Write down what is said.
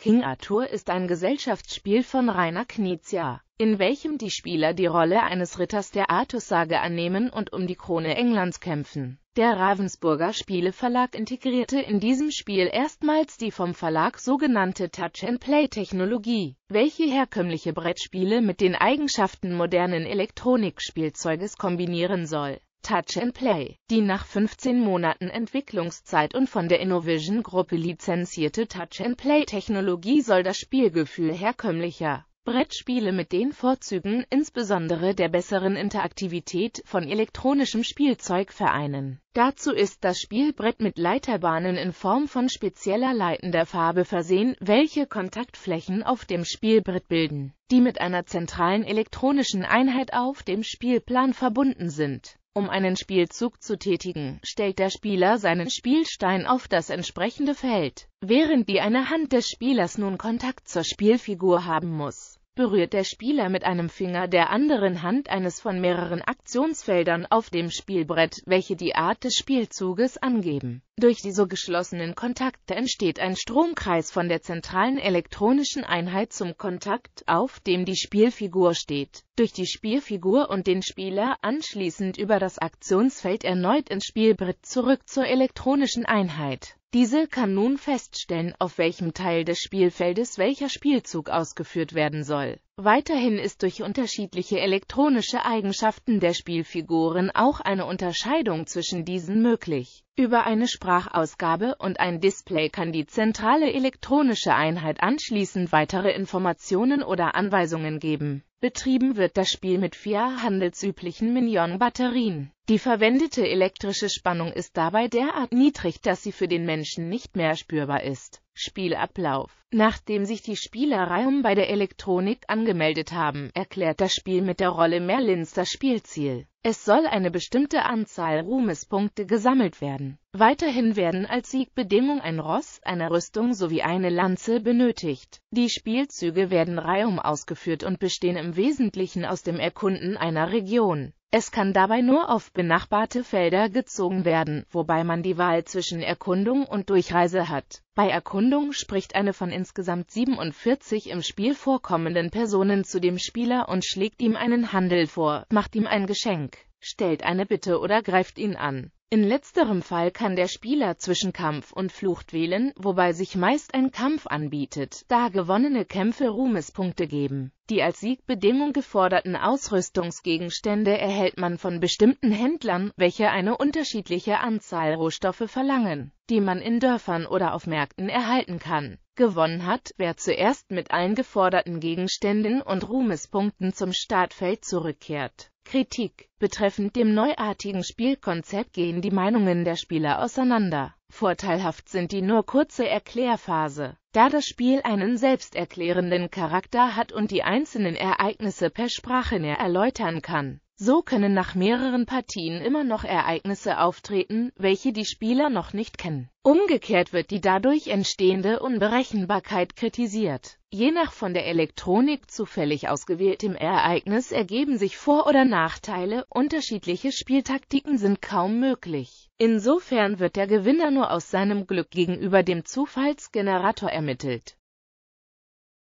King Arthur ist ein Gesellschaftsspiel von Rainer Knizia, in welchem die Spieler die Rolle eines Ritters der Artussage annehmen und um die Krone Englands kämpfen. Der Ravensburger Spieleverlag integrierte in diesem Spiel erstmals die vom Verlag sogenannte Touch-and-Play-Technologie, welche herkömmliche Brettspiele mit den Eigenschaften modernen Elektronikspielzeuges kombinieren soll Touch and Play. Die nach 15 Monaten Entwicklungszeit und von der Innovision-Gruppe lizenzierte Touch-and-Play-Technologie soll das Spielgefühl herkömmlicher Brettspiele mit den Vorzügen, insbesondere der besseren Interaktivität, von elektronischem Spielzeug vereinen. Dazu ist das Spielbrett mit Leiterbahnen in Form von spezieller leitender Farbe versehen, welche Kontaktflächen auf dem Spielbrett bilden, die mit einer zentralen elektronischen Einheit auf dem Spielplan verbunden sind um einen Spielzug zu tätigen, stellt der Spieler seinen Spielstein auf das entsprechende Feld, während die eine Hand des Spielers nun Kontakt zur Spielfigur haben muss berührt der Spieler mit einem Finger der anderen Hand eines von mehreren Aktionsfeldern auf dem Spielbrett, welche die Art des Spielzuges angeben. Durch die so geschlossenen Kontakte entsteht ein Stromkreis von der zentralen elektronischen Einheit zum Kontakt, auf dem die Spielfigur steht, durch die Spielfigur und den Spieler anschließend über das Aktionsfeld erneut ins Spielbrett zurück zur elektronischen Einheit diese kann nun feststellen, auf welchem Teil des Spielfeldes welcher Spielzug ausgeführt werden soll. Weiterhin ist durch unterschiedliche elektronische Eigenschaften der Spielfiguren auch eine Unterscheidung zwischen diesen möglich. Über eine Sprachausgabe und ein Display kann die zentrale elektronische Einheit anschließend weitere Informationen oder Anweisungen geben. Betrieben wird das Spiel mit vier handelsüblichen Minion-Batterien. Die verwendete elektrische Spannung ist dabei derart niedrig, dass sie für den Menschen nicht mehr spürbar ist. Spielablauf Nachdem sich die Spieler reihum bei der Elektronik angemeldet haben, erklärt das Spiel mit der Rolle Merlins das Spielziel. Es soll eine bestimmte Anzahl Ruhmespunkte gesammelt werden. Weiterhin werden als Siegbedingung ein Ross, eine Rüstung sowie eine Lanze benötigt. Die Spielzüge werden reihum ausgeführt und bestehen im Wesentlichen aus dem Erkunden einer Region. Es kann dabei nur auf benachbarte Felder gezogen werden, wobei man die Wahl zwischen Erkundung und Durchreise hat. Bei Erkundung spricht eine von insgesamt 47 im Spiel vorkommenden Personen zu dem Spieler und schlägt ihm einen Handel vor, macht ihm ein Geschenk, stellt eine Bitte oder greift ihn an in letzterem Fall kann der Spieler zwischen Kampf und Flucht wählen, wobei sich meist ein Kampf anbietet, da gewonnene Kämpfe Ruhmespunkte geben. Die als Siegbedingung geforderten Ausrüstungsgegenstände erhält man von bestimmten Händlern, welche eine unterschiedliche Anzahl Rohstoffe verlangen, die man in Dörfern oder auf Märkten erhalten kann. Gewonnen hat, wer zuerst mit allen geforderten Gegenständen und Ruhmespunkten zum Startfeld zurückkehrt Kritik Betreffend dem neuartigen Spielkonzept gehen die Meinungen der Spieler auseinander. Vorteilhaft sind die nur kurze Erklärphase, da das Spiel einen selbsterklärenden Charakter hat und die einzelnen Ereignisse per Sprache näher erläutern kann. So können nach mehreren Partien immer noch Ereignisse auftreten, welche die Spieler noch nicht kennen. Umgekehrt wird die dadurch entstehende Unberechenbarkeit kritisiert. Je nach von der Elektronik zufällig ausgewähltem Ereignis ergeben sich Vor- oder Nachteile, unterschiedliche Spieltaktiken sind kaum möglich. Insofern wird der Gewinner nur aus seinem Glück gegenüber dem Zufallsgenerator ermittelt